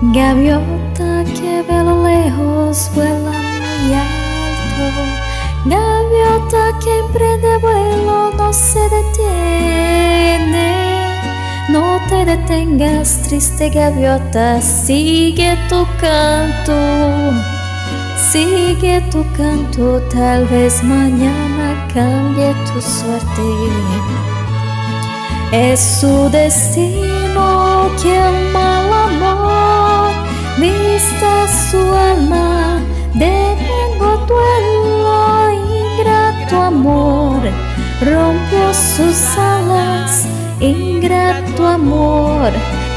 Gaviota que ve lo lejos vuela muy alto. Gaviota que emprende vuelo no se detiene. No te detengas, triste gaviota, sigue tu canto. Sigue tu canto, tal vez mañana cambie tu suerte. Es su destino que rompió sus alas, ingrato amor,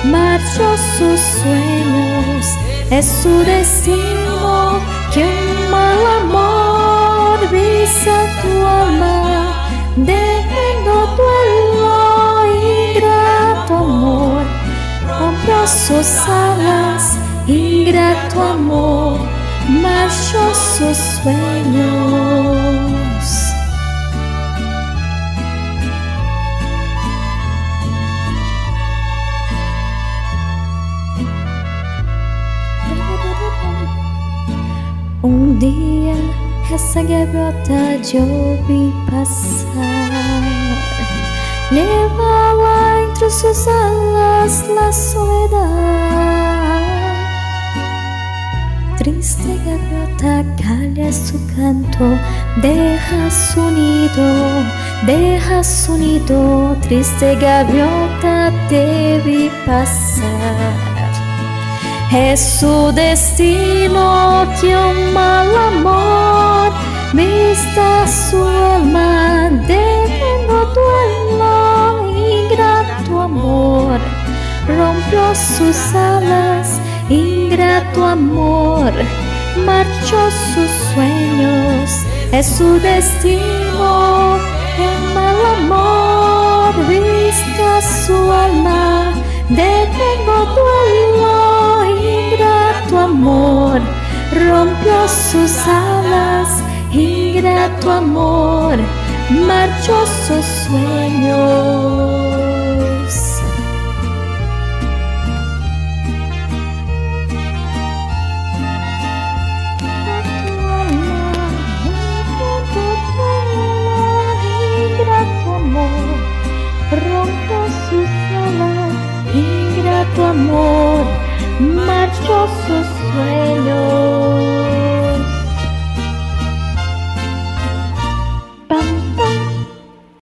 marchó sus sueños, es su destino que un mal amor vista tu alma, detengo duelo, ingrato amor, rompió sus alas, ingrato amor, marchó sus sueños. Um dia essa gaviota eu vi passar. Levava entre sus alas la soledad Triste gaviota calla su canto Deja su nido, deja su nido Triste gaviota te vi pasar es su destino que un mal amor vista su alma, detengo duelo, ingrato amor, rompió sus alas, ingrato amor, marchó sus sueños, es su destino, el mal amor vista su alma, detengo duelo, rompió sus alas, ingrato amor, marchó sus sueños. Ingrato amor, rompió sus alas, ingrato amor, marchosos sueños.